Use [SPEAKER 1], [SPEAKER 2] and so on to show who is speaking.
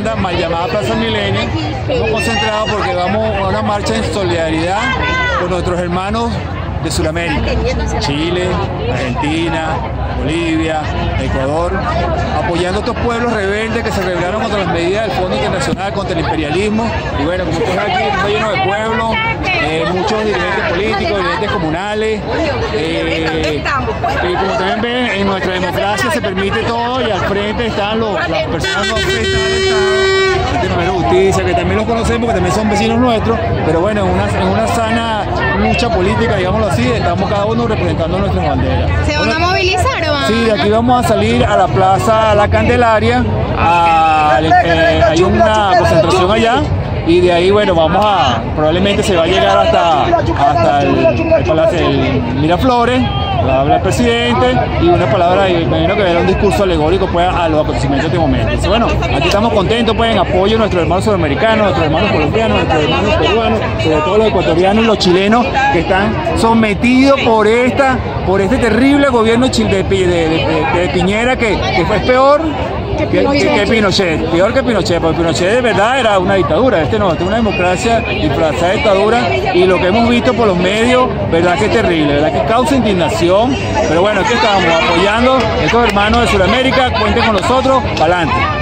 [SPEAKER 1] la llamada Plaza Milenio. Estamos concentrados porque vamos a una marcha en solidaridad con nuestros hermanos de Sudamérica, Chile, Argentina, Bolivia, Ecuador, apoyando a estos pueblos rebeldes que se rebelaron contra las medidas del Fondo Internacional contra el imperialismo. Y bueno, como ustedes aquí, está lleno de pueblos, eh, muchos dirigentes políticos, dirigentes comunales. eh, y como también ven, en nuestra democracia se permite todo y al frente están los, las personas no afectadas del Estado, el Tribunal de Justicia, que también los conocemos, que también son vecinos nuestros, pero bueno, en una, en una sana lucha política, digámoslo así, estamos cada uno representando nuestras banderas.
[SPEAKER 2] ¿Se van a movilizar o van
[SPEAKER 1] Sí, de aquí vamos a salir a la plaza La Candelaria, a- eh, hay una concentración allá y de ahí, bueno, vamos a, probablemente se va a llegar hasta, hasta el, el del Miraflores, la habla el presidente y una palabra, y me imagino que era un discurso alegórico pues, a los acontecimientos de este momento. Bueno, aquí estamos contentos pues, en apoyo a nuestros hermanos sudamericanos, nuestros hermanos colombianos, nuestros hermanos peruanos, sobre todo los ecuatorianos y los chilenos que están sometidos por esta, por este terrible gobierno de- de Piñera que, que fue peor que, que- que Pinochet, peor que Pinochet, porque Pinochet de verdad era una dictadura, este no, este es una democracia disfrazada de dictadura y lo que hemos visto por los medios, verdad que es terrible, verdad que causa indignación, pero bueno, aquí estamos apoyando a estos hermanos de Sudamérica, cuenten con nosotros, para adelante.